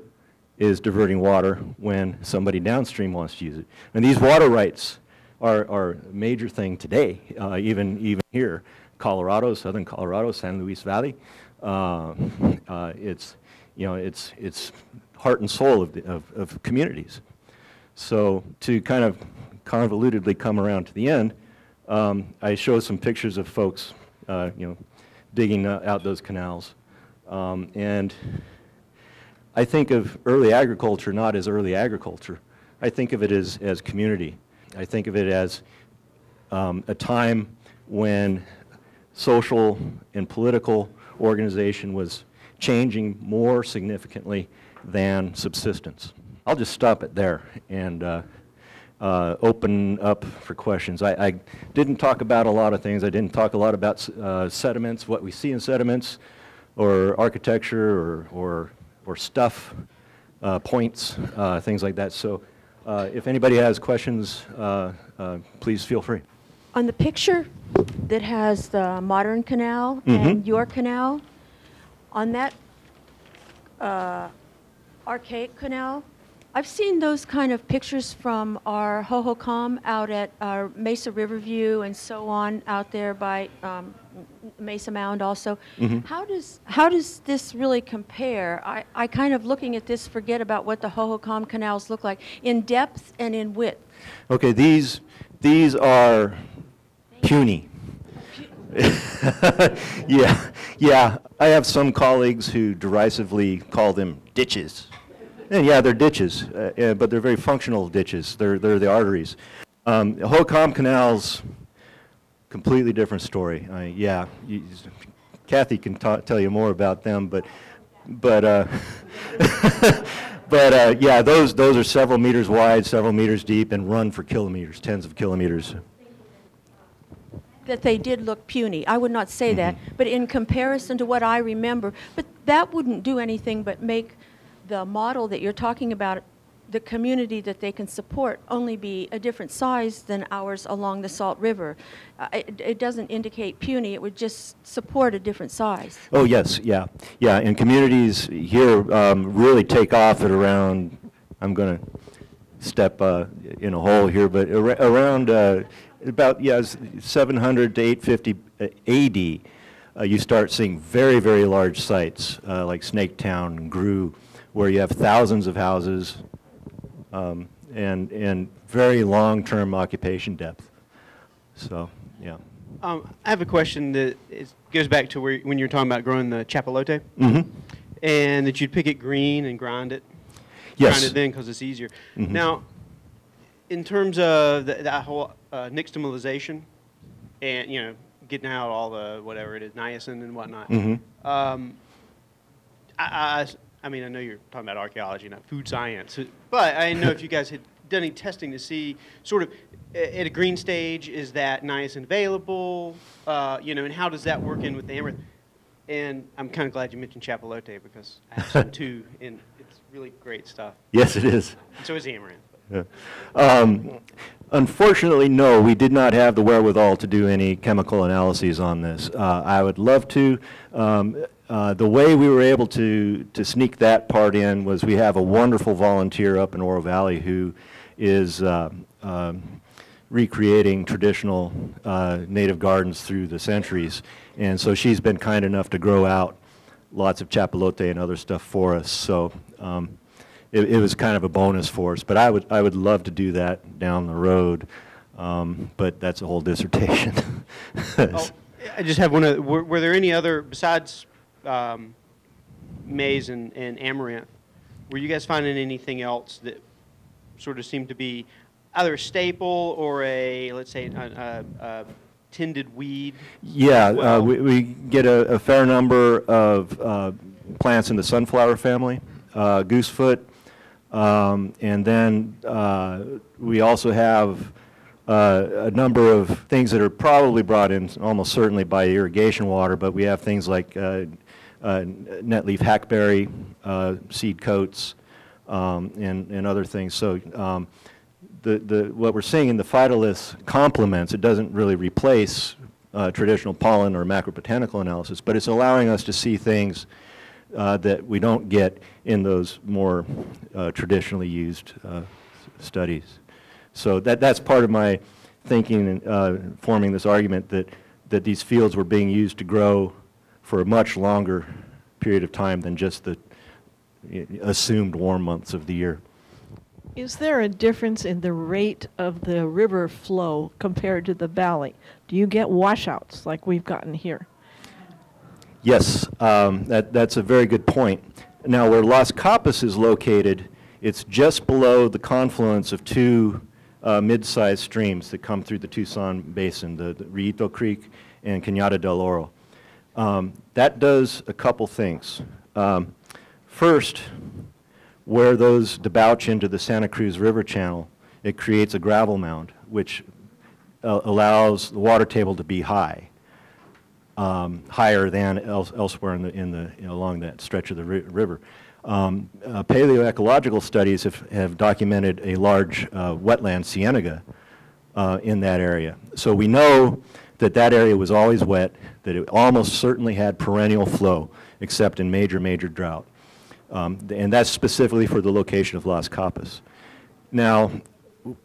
is diverting water when somebody downstream wants to use it? And these water rights are, are a major thing today, uh, even, even here. Colorado, southern Colorado, San Luis Valley. Uh, uh, it's, you know, it's, it's heart and soul of, the, of, of communities. So to kind of convolutedly come around to the end, um, I show some pictures of folks, uh, you know, digging uh, out those canals. Um, and I think of early agriculture not as early agriculture. I think of it as, as community. I think of it as um, a time when social and political organization was changing more significantly than subsistence. I'll just stop it there and uh, uh, open up for questions. I, I, didn't talk about a lot of things. I didn't talk a lot about uh, sediments, what we see in sediments, or architecture, or, or, or stuff, uh, points, uh, things like that. So uh, if anybody has questions, uh, uh, please feel free. On the picture that has the modern canal and your canal, on that uh, archaic canal, I've seen those kind of pictures from our Hohokam out at our Mesa Riverview and so on out there by um, Mesa Mound also. How does how does this really compare? I, I kind of looking at this forget about what the Hohokam canals look like in depth and in width. Okay, these, these are puny. (laughs) Yeah, yeah, I have some colleagues who derisively call them ditches. And yeah, they're ditches, uh, uh, but they're very functional ditches. They're, they're the arteries. Um, Hohokam canals, completely different story. I, yeah, you, Kathy can tell you more about them, but, but, uh, (laughs) but uh, yeah, those, those are several meters wide, several meters deep, and run for kilometers, tens of kilometers. that they did look puny. I would not say that, Mm-hmm. but in comparison to what I remember, but that wouldn't do anything but make the model that you're talking about, the community that they can support, only be a different size than ours along the Salt River. Uh, It, it doesn't indicate puny, it would just support a different size. Oh, yes, yeah, yeah, and communities here um, really take off at around, I'm going to step uh, in a hole here, but ar- around uh, about, yeah, 700 to 850 AD, uh, you start seeing very, very large sites, uh, like Snaketown Grew, where you have thousands of houses um, and, and very long-term occupation depth. So, yeah. Um, I have a question that is, goes back to where, when you were talking about growing the chapalote, hmm and that you'd pick it green and grind it. Yes. Grind it then because it's easier. Mhm. Now, in terms of th that whole uh, nixtamalization, and you know, getting out all the whatever it is, niacin and whatnot. Mhm. Um, I, I, I mean, I know you're talking about archaeology, not food science, but I didn't know if you guys had done any testing to see sort of at a green stage, is that niacin available? Uh, you know, and how does that work in with the amaranth? And I'm kind of glad you mentioned chapalote because I have some too, and it's really great stuff. Yes, it is. And so is the amaranth. Yeah. Um, Unfortunately, no, we did not have the wherewithal to do any chemical analyses on this. Uh, I would love to. Um, uh, The way we were able to, to sneak that part in was we have a wonderful volunteer up in Oro Valley who is uh, um, recreating traditional uh, native gardens through the centuries. And so she's been kind enough to grow out lots of chapalote and other stuff for us. So um, it, it was kind of a bonus for us. But I would, I would love to do that down the road. Um, but that's a whole dissertation. (laughs) Oh, I just have one. Other, were, were there any other besides um, maize and, and amaranth? Were you guys finding anything else that sort of seemed to be either a staple or a let's say a, a, a tended weed? Yeah, uh, we, we get a, a fair number of uh, plants in the sunflower family, uh, goosefoot, um, and then uh, we also have uh, a number of things that are probably brought in almost certainly by irrigation water, but we have things like uh, netleaf hackberry, uh, seed coats, um, and, and other things. So um, the, the, what we're seeing in the phytoliths complements, it doesn't really replace uh, traditional pollen or macrobotanical analysis, but it's allowing us to see things uh, that we don't get in those more uh, traditionally used uh, studies. So that, that's part of my thinking and uh, forming this argument that, that these fields were being used to grow for a much longer period of time than just the assumed warm months of the year. Is there a difference in the rate of the river flow compared to the valley? Do you get washouts like we've gotten here? Yes, um, that, that's a very good point. Now, where Las Capas is located, it's just below the confluence of two uh, mid-sized streams that come through the Tucson Basin, the, the Rillito Creek and Cañada del Oro. Um, that does a couple things. Um, first, where those debouch into the Santa Cruz River channel, it creates a gravel mound, which uh, allows the water table to be high. um, higher than else, elsewhere in the, in the, you know, along that stretch of the ri- river. Um, uh, paleoecological studies have, have documented a large uh, wetland cienega uh, in that area. So we know that that area was always wet, that it almost certainly had perennial flow, except in major, major drought. Um, and that's specifically for the location of Las Capas. Now,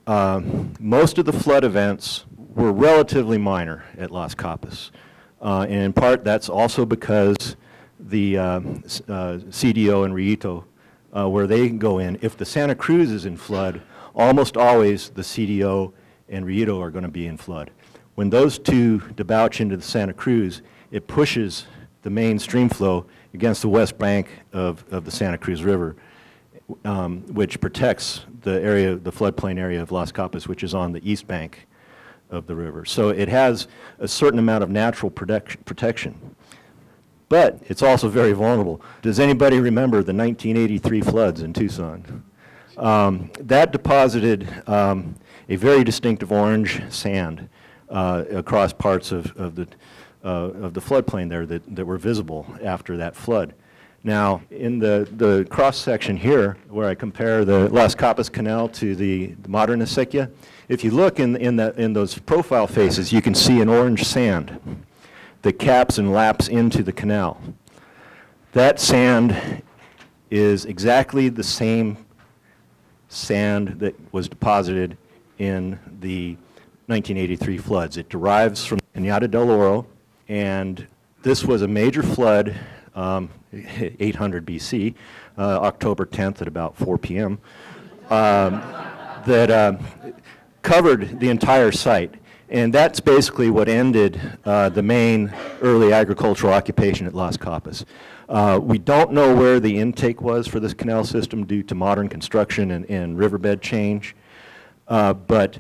um, most of the flood events were relatively minor at Las Capas. Uh, and in part, that's also because the uh, uh, CDO and Rillito, uh, where they go in, if the Santa Cruz is in flood, almost always the CDO and Rillito are going to be in flood. When those two debouch into the Santa Cruz, it pushes the main stream flow against the west bank of, of the Santa Cruz River, um, which protects the area, the floodplain area of Las Capas, which is on the east bank of the river. So it has a certain amount of natural protec- protection. But it's also very vulnerable. Does anybody remember the 1983 floods in Tucson? Um, that deposited um, a very distinctive orange sand uh, across parts of, of the, uh, of the floodplain there that, that were visible after that flood. Now, in the, the cross section here, where I compare the Las Capas Canal to the, the modern acequia, if you look in, in, the, in those profile faces, you can see an orange sand that caps and laps into the canal. That sand is exactly the same sand that was deposited in the 1983 floods. It derives from Cañada del Oro, and this was a major flood, um, (laughs) 800 BC, uh, October 10th at about 4 p.m., um, that um, covered the entire site. And that's basically what ended uh, the main early agricultural occupation at Las Capas. Uh, we don't know where the intake was for this canal system due to modern construction and, and riverbed change, uh, but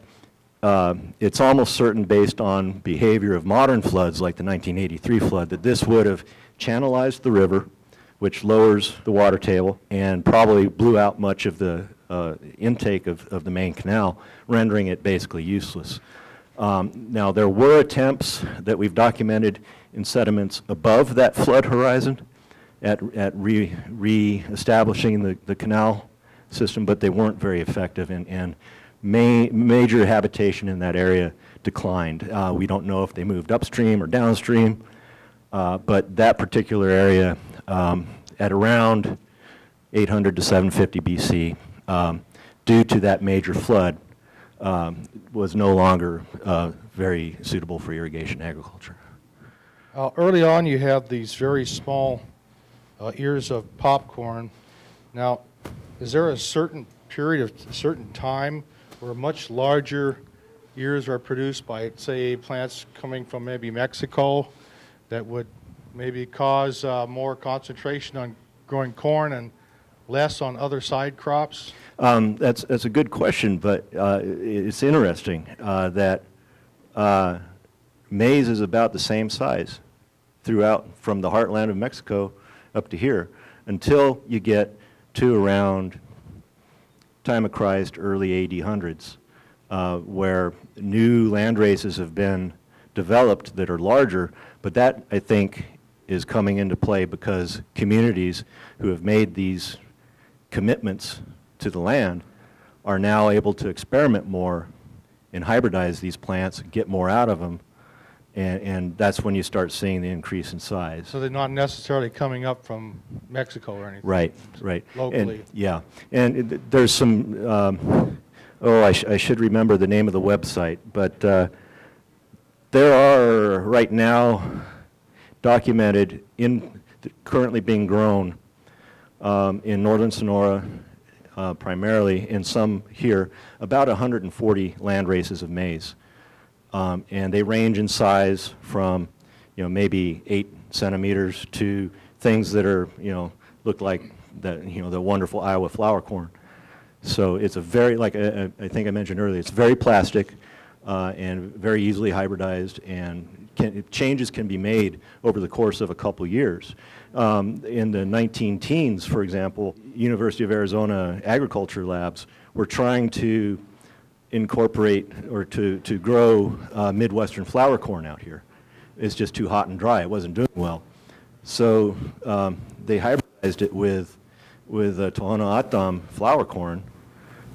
uh, it's almost certain based on behavior of modern floods like the 1983 flood that this would have channelized the river, which lowers the water table and probably blew out much of the uh, intake of, of the main canal, rendering it basically useless. Um, Now, there were attempts that we've documented in sediments above that flood horizon at, at re, re-establishing the, the canal system, but they weren't very effective, and, and ma- major habitation in that area declined. Uh, we don't know if they moved upstream or downstream, uh, but that particular area, um, at around 800 to 750 BC, um, due to that major flood, um, was no longer uh, very suitable for irrigation agriculture. Uh, Early on, you have these very small uh, ears of popcorn. Now, is there a certain period of, certain time where much larger ears are produced by, say, plants coming from maybe Mexico that would maybe cause uh, more concentration on growing corn and less on other side crops? Um, That's, that's a good question, but uh, it's interesting uh, that uh, maize is about the same size throughout, from the heartland of Mexico up to here, until you get to around time of Christ, early AD hundreds, uh, where new land races have been developed that are larger, but that, I think, is coming into play because communities who have made these commitments to the land are now able to experiment more and hybridize these plants, get more out of them, and, and that's when you start seeing the increase in size. So they're not necessarily coming up from Mexico or anything? Right, right. And- Locally. Yeah, and it- there's some, um, oh, I sh- I should remember the name of the website, but uh, there are, right now, documented in, currently being grown um, in northern Sonora uh, primarily, and some here, about 140 land races of maize. Um, And they range in size from, you know, maybe eight centimeters to things that are, you know, look like the, you know, the wonderful Iowa flower corn. So it's a very, like I I- I think I mentioned earlier, it's very plastic uh, and very easily hybridized, and can, changes can be made over the course of a couple years. Um, In the 19 teens, for example, University of Arizona agriculture labs were trying to incorporate or to, to grow uh, Midwestern flower corn out here. it's just too hot and dry. It wasn't doing well. So um, they hybridized it with, with uh, Tohono O'odham flower corn,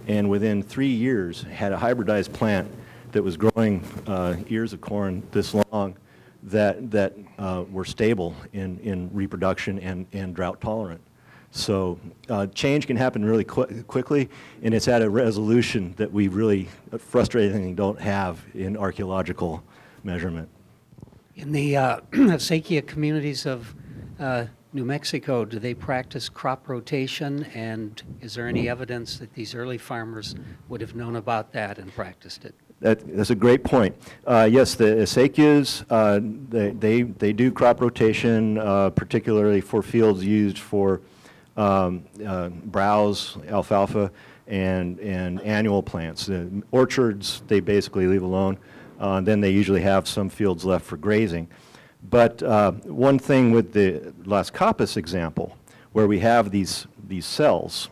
and within three years had a hybridized plant that was growing uh, ears of corn this long that, that uh, were stable in, in reproduction and, and drought tolerant. So uh, change can happen really qui- quickly, and it's at a resolution that we really frustratingly don't have in archaeological measurement. In the uh, (clears throat) Acequia communities of uh, New Mexico, do they practice crop rotation? And is there any evidence that these early farmers would have known about that and practiced it? That, that's a great point. Uh, yes, the acequias, uh, they, they, they do crop rotation, uh, particularly for fields used for um, uh, browse, alfalfa, and, and annual plants. The orchards, they basically leave alone. Uh, then they usually have some fields left for grazing. But uh, one thing with the Las Capas example, where we have these, these cells,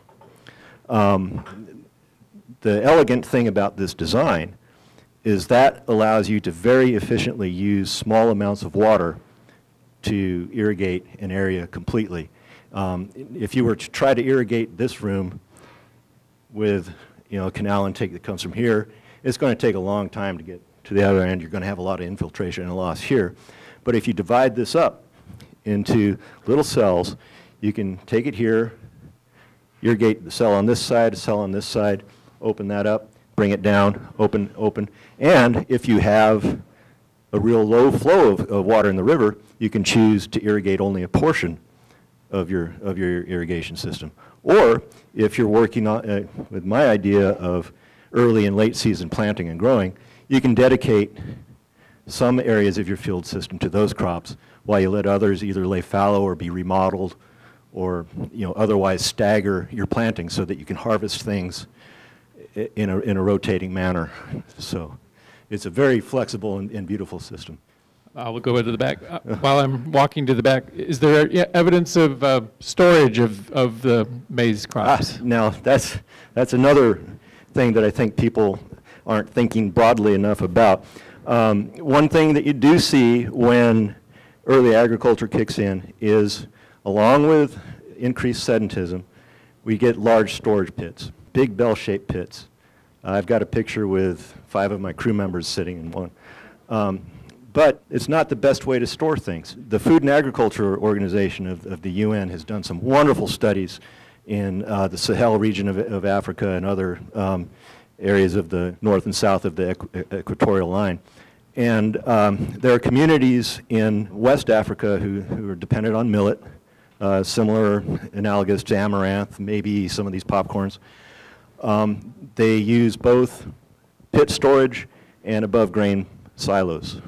um, the elegant thing about this design is that allows you to very efficiently use small amounts of water to irrigate an area completely. Um, if you were to try to irrigate this room with you know, a canal intake that comes from here, it's going to take a long time to get to the other end. You're going to have a lot of infiltration and loss here. But if you divide this up into little cells, you can take it here, irrigate the cell on this side, a cell on this side, open that up, bring it down, open, open. And if you have a real low flow of, of water in the river, you can choose to irrigate only a portion of your, of your irrigation system. Or if you're working on, uh, with my idea of early and late season planting and growing, you can dedicate some areas of your field system to those crops while you let others either lay fallow or be remodeled or you know, otherwise stagger your planting so that you can harvest things in a, in a rotating manner. So it's a very flexible and, and beautiful system. I will go into the back. Uh, While I'm walking to the back, is there evidence of uh, storage of, of the maize Ah, crops? Now, that's, that's another thing that I think people aren't thinking broadly enough about. Um, One thing that you do see when early agriculture kicks in is, along with increased sedentism, we get large storage pits, big bell-shaped pits. I've got a picture with five of my crew members sitting in one. Um, But it's not the best way to store things. The Food and Agriculture Organization of, of the UN has done some wonderful studies in uh, the Sahel region of, of Africa and other um, areas of the north and south of the equ- equatorial line. And um, there are communities in West Africa who, who are dependent on millet, uh, similar, analogous to amaranth, maybe some of these popcorns. Um, they use both pit storage and above grain silos.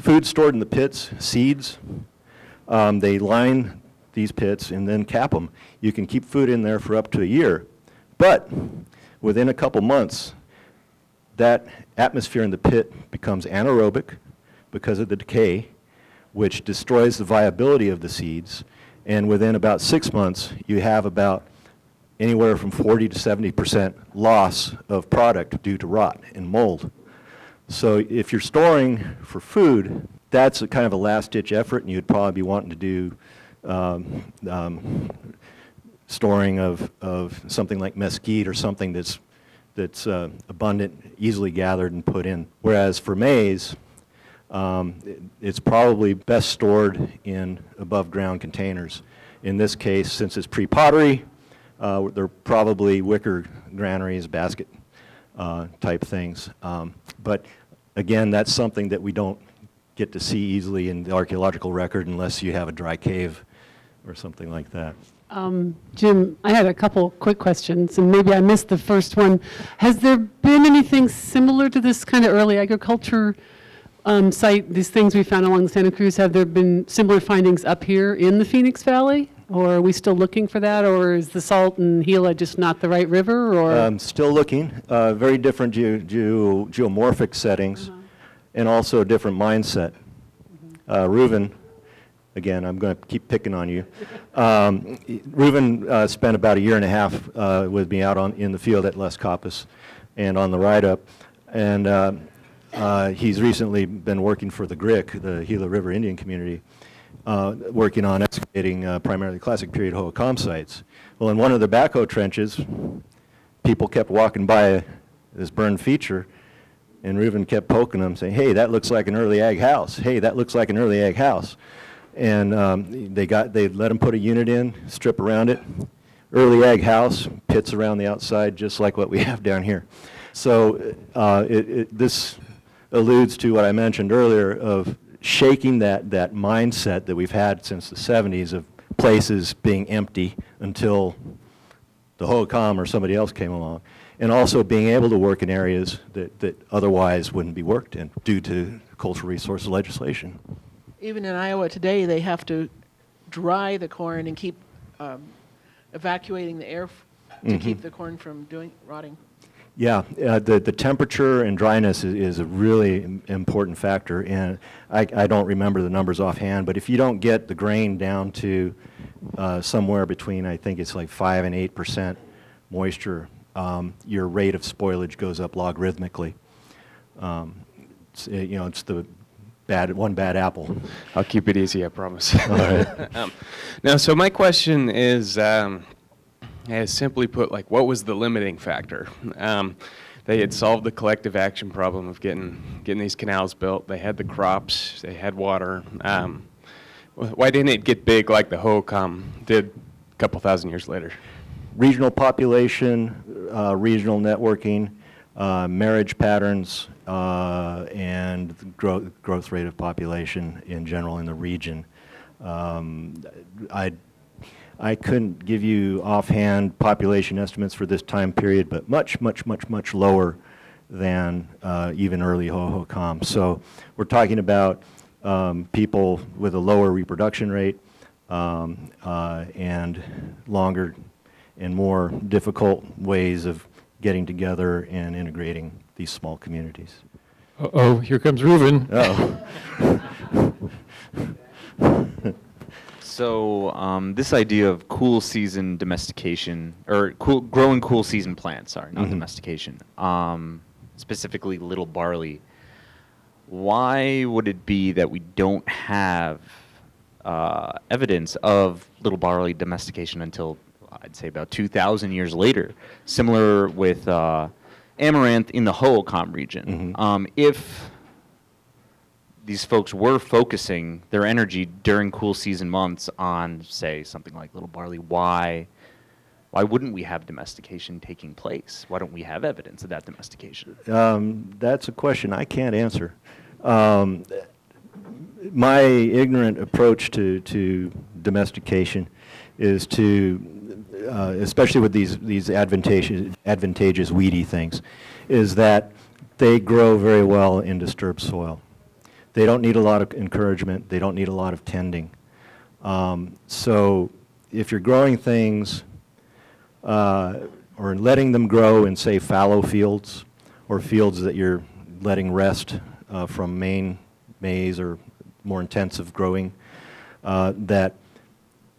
Food stored in the pits, seeds, um, they line these pits and then cap them. You can keep food in there for up to a year. But within a couple months, that atmosphere in the pit becomes anaerobic because of the decay, which destroys the viability of the seeds. And within about six months, you have about anywhere from 40 to 70 percent loss of product due to rot and mold. So if you're storing for food, that's a kind of a last-ditch effort, and you'd probably be wanting to do um, um, storing of, of something like mesquite or something that's, that's uh, abundant, easily gathered and put in. Whereas for maize, um, it- it's probably best stored in above-ground containers. In this case, since it's pre-pottery, uh, they're probably wicker granaries, basket uh, type things. Um, But again, that's something that we don't get to see easily in the archaeological record unless you have a dry cave or something like that. Um, Jim, I had a couple quick questions, and maybe I missed the first one. Has there been anything similar to this kind of early agriculture um, site, these things we found along the Santa Cruz? Have there been similar findings up here in the Phoenix Valley? Or are we still looking for that, or is the Salt and Gila just not the right river, or? Um, Still looking, uh, very different geo- geo- geomorphic settings, and also a different mindset. Uh, Reuven, again, I'm going to keep picking on you. Um, Reuven uh, spent about a year and a half uh, with me out on, in the field at Las Capas and on the write-up. And uh, uh, he's recently been working for the GRIC, the Gila River Indian Community, uh, working on excavating uh, primarily classic period Hohokam sites. Well, in one of the backhoe trenches, people kept walking by this burned feature, and Reuven kept poking them, saying, "Hey, that looks like an early ag house. Hey, that looks like an early ag house." And um, they got they let them put a unit in, strip around it, early ag house, pits around the outside, just like what we (laughs) have down here. So uh, it, it, this alludes to what I mentioned earlier of shaking that, that mindset that we've had since the 70s of places being empty until the Hohokam or somebody else came along, and also being able to work in areas that, that otherwise wouldn't be worked in due to cultural resources legislation. Even in Iowa today, they have to dry the corn and keep um, evacuating the air f- to Mm-hmm. keep the corn from doing rotting. Yeah, uh, the, the temperature and dryness is, is a really important factor, and I, I don't remember the numbers offhand, but if you don't get the grain down to uh, somewhere between, I think it's like 5 and 8 percent moisture, um, your rate of spoilage goes up logarithmically. Um, it's, uh, you know, it's the bad, one bad apple. I'll keep it easy, I promise. All right. (laughs) um, now, so my question is, is simply put, like, what was the limiting factor? Um, they had solved the collective action problem of getting getting these canals built. They had the crops, they had water. Um, why didn't it get big like the Hohokam did a couple thousand years later? regional population, uh, regional networking, uh, marriage patterns, uh, and growth, growth rate of population in general in the region. Um, I, I couldn't give you offhand population estimates for this time period, but much, much, much, much lower than uh, even early Hohokam. So we're talking about um, people with a lower reproduction rate um, uh, and longer and more difficult ways of getting together and integrating these small communities. Uh-oh, here comes Reuven. Oh, (laughs) So um, this idea of cool season domestication, or cool, growing cool season plants, sorry, not Mhm. domestication, um, specifically little barley. Why would it be that we don't have uh, evidence of little barley domestication until I'd say about 2,000 years later? Similar with uh, amaranth in the Hohokam region. Mhm. Um, if these folks were focusing their energy during cool season months on, say, something like little barley, why, why wouldn't we have domestication taking place? Why don't we have evidence of that domestication? um, that's a question I can't answer. Um, my ignorant approach to, to domestication is to, uh, especially with these, these advantageous, advantageous weedy things, is that they grow very well in disturbed soil. They don't need a lot of encouragement. They don't need a lot of tending. Um, so if you're growing things uh, or letting them grow in, say, fallow fields or fields that you're letting rest uh, from main maize or more intensive growing, uh, that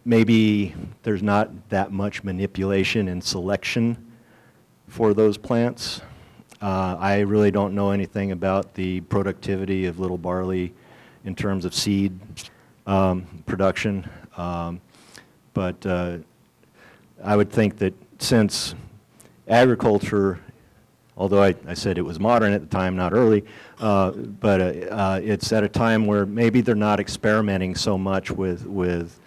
maybe there's not that much manipulation and selection for those plants. Uh, I really don't know anything about the productivity of little barley in terms of seed um, production, um, but uh, I would think that since agriculture, although I, I said it was modern at the time, not early, uh, but uh, uh, it's at a time where maybe they're not experimenting so much with, with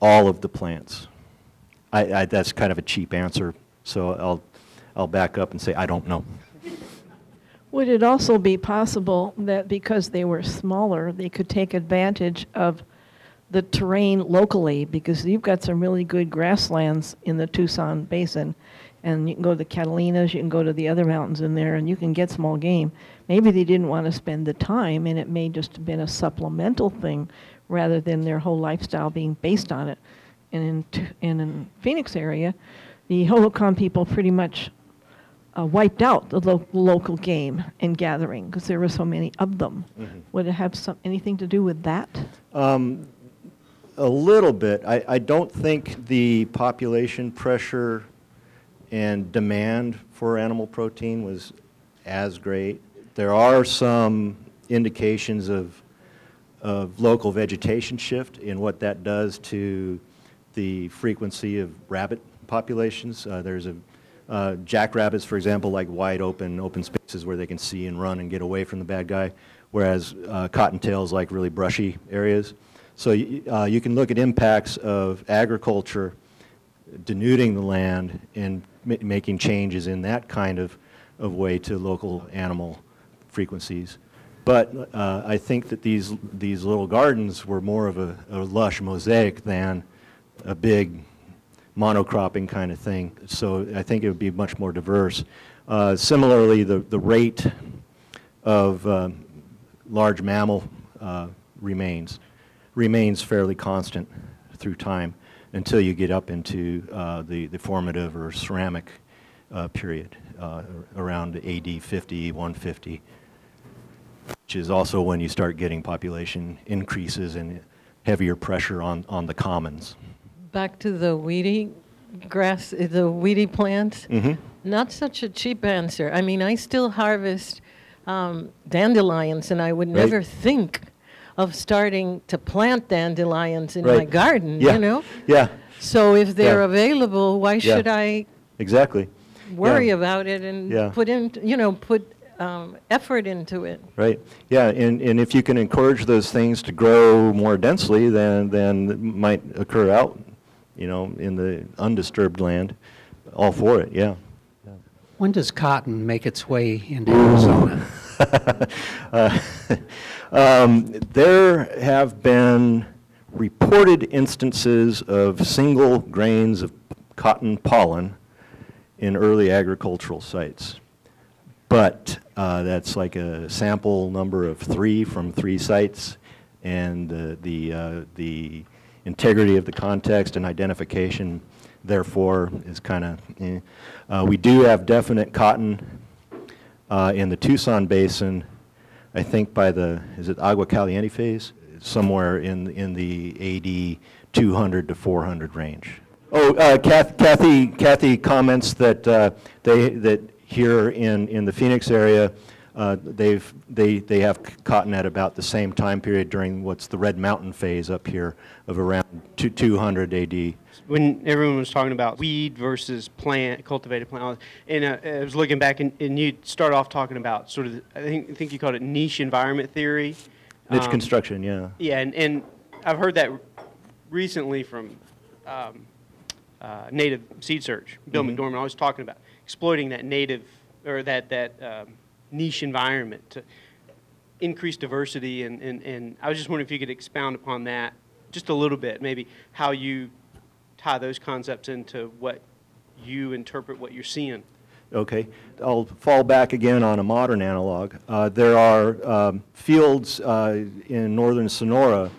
all of the plants. I, I, that's kind of a cheap answer, so I'll, I'll back up and say I don't know. Would it also be possible that because they were smaller, they could take advantage of the terrain locally? Because you've got some really good grasslands in the Tucson Basin, and you can go to the Catalinas, you can go to the other mountains in there, and you can get small game. Maybe they didn't want to spend the time, and it may just have been a supplemental thing rather than their whole lifestyle being based on it. And in, and in Phoenix area, the Hohokam people pretty much uh, wiped out the lo- local game and gathering because there were so many of them. Would it have some, anything to do with that? Um, a little bit. I, I don't think the population pressure and demand for animal protein was as great. There are some indications of, of local vegetation shift in what that does to the frequency of rabbit populations. Uh, There's a, uh, jackrabbits, for example, like wide open, open spaces where they can see and run and get away from the bad guy, whereas uh, cottontails like really brushy areas. So uh, you can look at impacts of agriculture denuding the land and ma- making changes in that kind of, of way to local animal frequencies. But uh, I think that these, these little gardens were more of a, a lush mosaic than a big monocropping kind of thing. So I think it would be much more diverse. Uh, similarly, the, the rate of um, large mammal uh, remains remains fairly constant through time until you get up into uh, the, the formative or ceramic uh, period uh, around AD 50, 150, which is also when you start getting population increases and heavier pressure on, on the commons. Back to the weedy grass, the weedy plants. Mhm. Not such a cheap answer. I mean, I still harvest um, dandelions, and I would Right. never think of starting to plant dandelions in my garden, Yeah. you know? Yeah, So if they're Yeah. available, why Yeah. should I exactly. worry about it and put in, you know, put um, effort into it? Right. Yeah, and, and if you can encourage those things to grow more densely, then, then it might occur out, you know, in the undisturbed land. All for it, yeah. When does cotton make its way into Arizona? (laughs) Uh, (laughs) um, There have been reported instances of single grains of cotton pollen in early agricultural sites. But uh, that's like a sample number of three from three sites, and the, the, uh, the integrity of the context and identification, therefore, is kind of, eh. Uh, We do have definite cotton uh, in the Tucson Basin, I think by the, is it Agua Caliente phase? Somewhere in, in the AD 200 to 400 range. Oh, uh, Kath- Kathy, Kathy comments that uh, they, that here in, in the Phoenix area, uh, they've, they, they have cotton at about the same time period during what's the Red Mountain phase up here of around two- 200 AD. when everyone was talking about weed versus plant, cultivated plant, and uh, I was looking back, and, and you start off talking about sort of, the, I think, I think you called it niche environment theory. Niche Um, construction, yeah. Yeah, and, and I've heard that recently from um, uh, Native Seed Search. Bill Mhm. McDorman always talking about exploiting that native or that that um, niche environment to increase diversity. And, and, and I was just wondering if you could expound upon that just a little bit, maybe how you tie those concepts into what you interpret what you're seeing. Okay, I'll fall back again on a modern analog. Uh, There are um, fields uh, in northern Sonora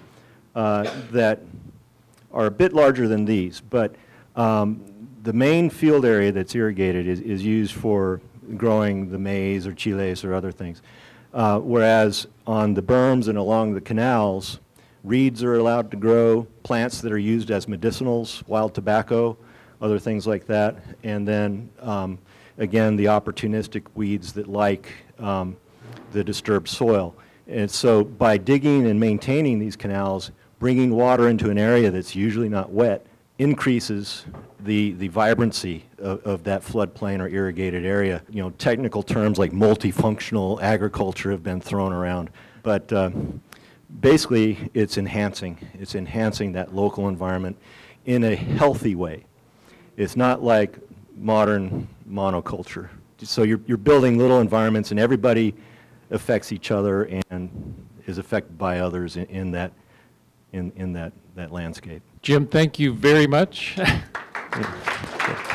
uh, that are a bit larger than these, but um, the main field area that's irrigated is, is used for growing the maize or chiles or other things. Uh, Whereas on the berms and along the canals, reeds are allowed to grow, plants that are used as medicinals, wild tobacco, other things like that. And then, um, again, the opportunistic weeds that like um, the disturbed soil. And so by digging and maintaining these canals, bringing water into an area that's usually not wet increases the, the vibrancy of, of that floodplain or irrigated area. You know, technical terms like multifunctional agriculture have been thrown around. But uh, basically, it's enhancing. It's enhancing that local environment in a healthy way. It's not like modern monoculture. So you're, you're building little environments and everybody affects each other and is affected by others in, in that, in, in that, that landscape. Jim, thank you very much. (laughs)